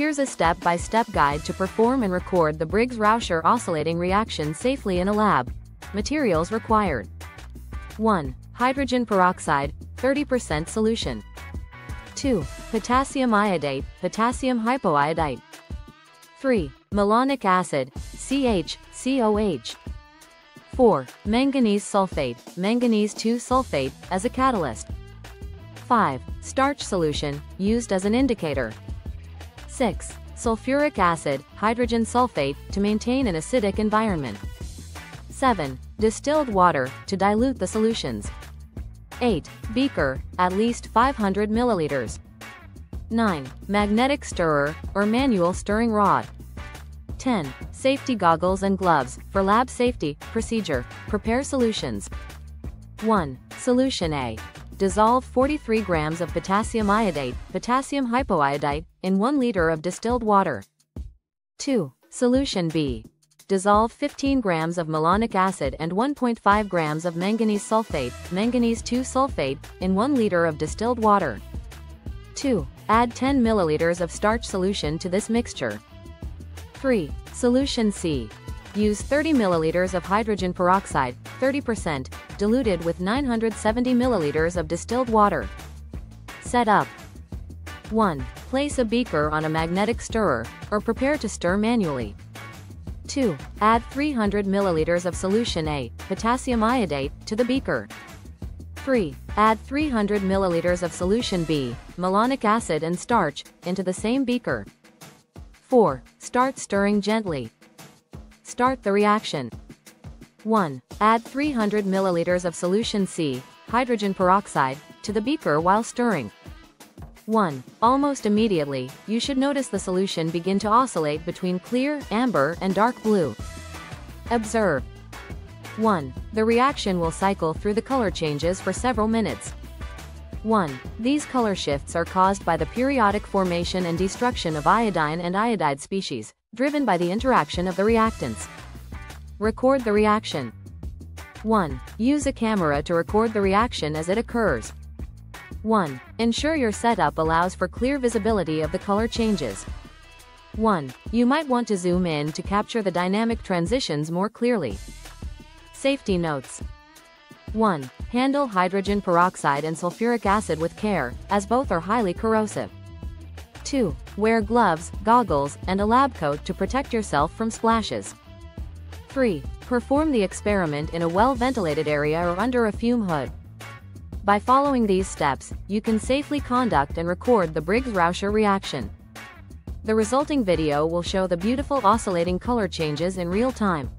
Here's a step-by-step guide to perform and record the Briggs-Rauscher oscillating reaction safely in a lab. Materials required. 1. Hydrogen peroxide, 30% solution. 2. Potassium iodate, potassium hypoiodite. 3. Malonic acid, CH, COH. 4. Manganese sulfate, manganese 2 sulfate, as a catalyst. 5. Starch solution, used as an indicator. 6. Sulfuric acid, hydrogen sulfate, to maintain an acidic environment. 7. Distilled water, to dilute the solutions. 8. Beaker, at least 500 milliliters. 9. Magnetic stirrer, or manual stirring rod. 10. Safety goggles and gloves, for lab safety, procedure, prepare solutions. 1. Solution A. Dissolve 43 grams of potassium iodate, potassium hypoiodite, in 1 liter of distilled water. 2. Solution B. Dissolve 15 grams of malonic acid and 1.5 grams of manganese sulfate, manganese 2 sulfate, in 1 liter of distilled water. 2. Add 10 milliliters of starch solution to this mixture. 3. Solution C. Use 30 milliliters of hydrogen peroxide, 30%, diluted with 970 milliliters of distilled water. Set up. 1. Place a beaker on a magnetic stirrer, or prepare to stir manually. 2. Add 300 milliliters of solution A, potassium iodate, to the beaker. 3. Add 300 milliliters of solution B, malonic acid and starch, into the same beaker. 4. Start stirring gently. Start the reaction. 1. Add 300 milliliters of solution C, hydrogen peroxide, to the beaker while stirring. 1. Almost immediately, you should notice the solution begin to oscillate between clear, amber, and dark blue. Observe. 1. The reaction will cycle through the color changes for several minutes. 1. These color shifts are caused by the periodic formation and destruction of iodine and iodide species, driven by the interaction of the reactants. Record the reaction. 1. Use a camera to record the reaction as it occurs. 1. Ensure your setup allows for clear visibility of the color changes. 1. You might want to zoom in to capture the dynamic transitions more clearly. Safety notes. 1. Handle hydrogen peroxide and sulfuric acid with care, as both are highly corrosive. 2. Wear gloves, goggles, and a lab coat to protect yourself from splashes. 3. Perform the experiment in a well-ventilated area or under a fume hood. By following these steps, you can safely conduct and record the Briggs-Rauscher reaction. The resulting video will show the beautiful oscillating color changes in real time.